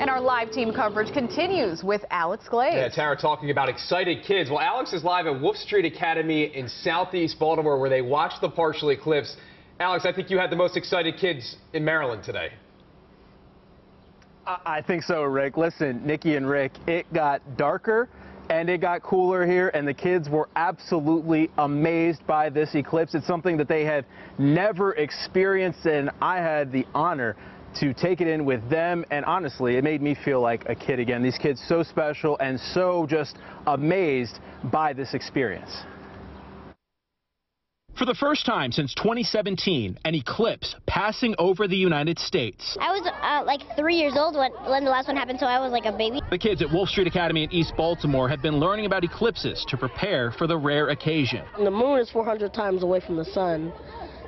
And our live team coverage continues with Alex Glaze. Yeah, Tara talking about excited kids. Well, Alex is live at Wolfe Street Academy in southeast Baltimore where they watch the partial eclipse. Alex, I think you had the most excited kids in Maryland today. I think so, Rick. Listen, Nikki and Rick, it got darker and it got cooler here, and the kids were absolutely amazed by this eclipse. It's something that they had never experienced, and I had the honor to take it in with them, and honestly, it made me feel like a kid again. These kids so special and so just amazed by this experience. For the first time since 2017, an eclipse passing over the United States. I was uh, like three years old when, when the last one happened, so I was like a baby. The kids at Wolfe Street Academy in East Baltimore have been learning about eclipses to prepare for the rare occasion. The moon is 400 times away from the sun,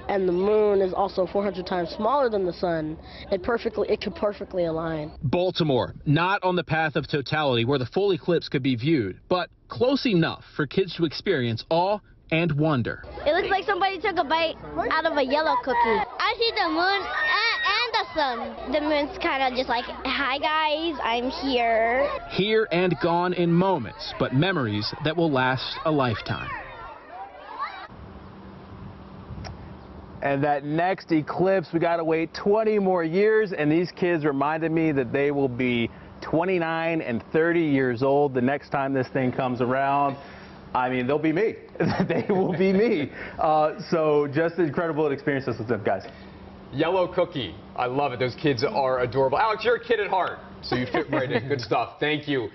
and the moon is also 400 times smaller than the sun. It perfectly, it could perfectly align. Baltimore, not on the path of totality where the full eclipse could be viewed, but close enough for kids to experience awe and wonder. It looks like somebody took a bite out of a yellow cookie. I see the moon and, the sun. The moon's kind of just like, hi guys, I'm here. Here and gone in moments, but memories that will last a lifetime. And that next eclipse, we got to wait 20 more years, and these kids reminded me that they will be 29 and 30 years old the next time this thing comes around. I mean, they'll be me. they will be me. Uh, so just incredible experiences with them, guys. Yellow cookie. I love it. Those kids are adorable. Alex, you're a kid at heart, so you fit right in. Good stuff. Thank you.